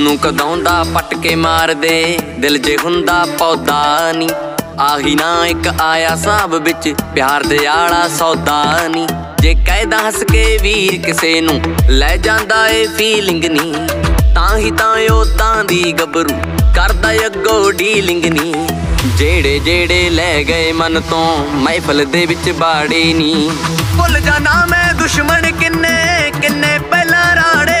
ਹੁਣ ਨੂੰ ਕਦੋਂ ਮਾਰਦੇ? ਦਿਲ ਜੇ ਹੁੰਦਾ ਪੌਦਾ ਨਹੀਂ ਆਹੀ ਨਾ ਇੱਕ ਆਇਆ ਸਾਬ ਵਿੱਚ, ਪਿਆਰ ਦੇ ਆਲਾ ਸੌਦਾ ਨਹੀਂ ਜੇ ਕਹਿਦਾ ਹੱਸ ਕੇ ਵੀਰ ਕਿਸੇ ਨੂੰ, ਲੈ ਜਾਂਦਾ ਏ ਫੀਲਿੰਗ ਨਹੀਂ ਤਾਂ ਹੀ ਤਾਂ ਉਹ ਤਾਂ ਦੀ ਗੱਭਰੂ ਕਰਦਾ ਅੱਗੋ ਡੀਲਿੰਗ ਨਹੀਂ ਜਿਹੜੇ ਜਿਹੜੇ ਲੈ ਗਏ ਮਨ ਤੋਂ, ਮਹਿਫਲ ਦੇ ਵਿੱਚ ਬਾੜੇ ਨਹੀਂ ਭੁੱਲ ਜਾਣਾ ਮੈਂ ਦੁਸ਼ਮਣ ਕਿੰਨੇ ਕਿੰਨੇ ਪਹਿਲਾਂ ਰਾੜੇ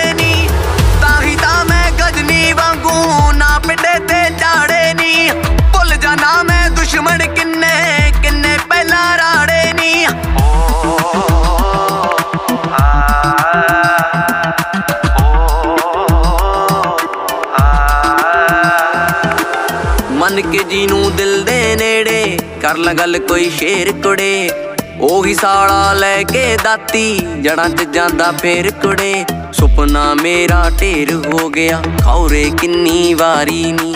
ਮਨ ਕੇ ਜੀ ਨੂੰ ਦਿਲ ਦੇ ਨੇੜੇ ਕਰ ਲਾ ਗੱਲ ਕੋਈ ਸ਼ੇਰ ਕੁੜੇ। ਉਹੀ ਸਾਲਾ ਲੈ ਕੇ ਦਾਤੀ, ਜੜਾਂ 'ਚ ਜਾਂਦਾ ਫੇਰ ਕੁੜੇ। ਸੁਪਨਾ ਮੇਰਾ ਢੇਰ ਹੋ ਗਿਆ, ਖੌਰੇ ਕਿੰਨੀ ਵਾਰੀ ਨੀ।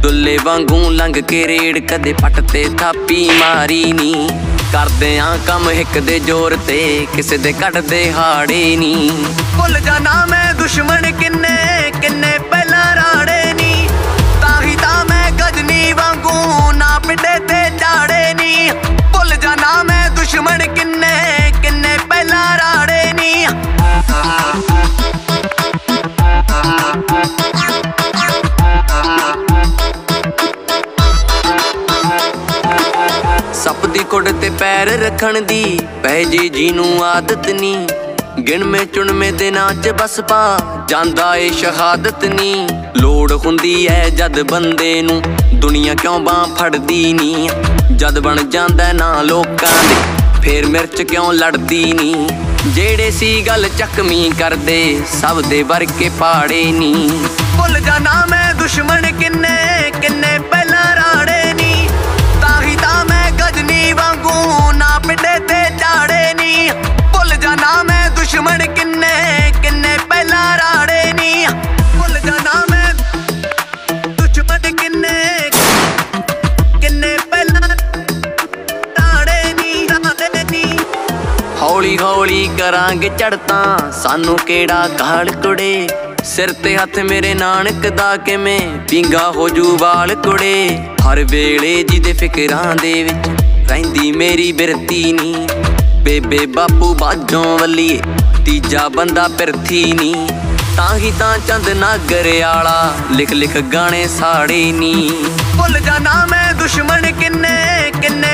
ਦੁੱਲੇ ਵਾਂਗੂ ਲੰਘ ਕੇ ਰੇੜ ਕਦੇ ਪੱਟ ਤੇ ਥਾਪੀ ਮਾਰੀ ਨੀ। ਕਰਦੇ ਆ ਕੰਮ ਇੱਕ ਦੇ ਜ਼ੋਰ ਤੇ, ਕਿਸੇ ਦੇ ਕੱਢਦੇ ਹਾੜੇ ਨੀ। ਭੁੱਲ ਜਾਣਾ ਮੈਂ ਦੁਸ਼ਮਣ ਕਿੰਨੇ ਕਿੰਨੇ ਪਹਿਲਾਂ ਰਾੜੇ। ਕੁੜ ਤੇ ਪੈਰ ਰੱਖਣ ਦੀ। ਪੈ ਜੀ ਜੀ ਨੂੰ ਆਦਤ ਨਹੀਂ ਗਿਣਵੇਂ ਚੁਣਵੇਂ ਦਿਨਾਂ ਚ ਬਸ ਪਾ, ਜਾਂਦਾ ਏ ਸ਼ਹਾਦਤ ਨਹੀਂ ਲੋੜ ਹੁੰਦੀ ਐ ਜਦ ਬੰਦੇ ਨੂੰ, ਦੁਨੀਆ ਕਿਉਂ ਬਾਹ ਫੜਦੀ ਨਹੀਂ ਜਦ ਬਣ ਜਾਂਦਾ ਨਾ ਲੋਕਾਂ ਦੇ, ਫੇਰ ਮਿਰਚ ਕਿਉਂ ਲੜਦੀ ਨਹੀਂ ਜਿਹੜੇ ਸੀ ਗੱਲ ਚੱਕਮੀ ਕਰਦੇ, ਸਭ ਦੇ ਵਰਕੇ ਪਾੜੇ ਨਹੀਂ ਭੁੱਲ ਜਾਣਾ ਮੈਂ ਦੁਸ਼ਮਣ ਕਿੰਨੇ ਕਿੰਨੇ ਪਹਿਲਾਂ ਰਾੜੇ ਹੌਲੀ ਹੌਲੀ ਕਰਾਂਗੇ ਚੜਤਾ। ਸਾਨੂੰ ਕਿਹੜਾ ਕਾਲ ਕੁੜੇ ਸਿਰ ਤੇ ਹੱਥ ਮੇਰੇ ਨਾਨਕ ਦਾ ਕਿਵੇਂ? ਪਿੰਗਾ ਹੋ ਜੂ ਵਾਲ ਕੁੜੇ ਹਰ ਵੇਲੇ ਜਿਹਦੇ ਫਿਕਰਾਂ ਦੇ ਵਿੱਚ ਰਹਿੰਦੀ ਮੇਰੀ ਬਿਰਤੀ ਨੀ। ਬੇਬੇ ਬਾਪੂ ਬਾਜੋਂ ਵੱਲੀਏ, ਤੀਜਾ ਬੰਦਾ ਪਿਰਥੀ ਨੀ। ਤਾਂ ਹੀ ਤਾਂ ਚੰਦ ਨਾਗਰ ਆਲਾ ਲਿਖ ਲਿਖ ਗਾਣੇ ਸਾੜੇ ਨੀ। ਭੁੱਲ ਜਾਣਾ ਮੈਂ ਦੁਸ਼ਮਣ ਕਿੰਨੇ ਕਿੰਨੇ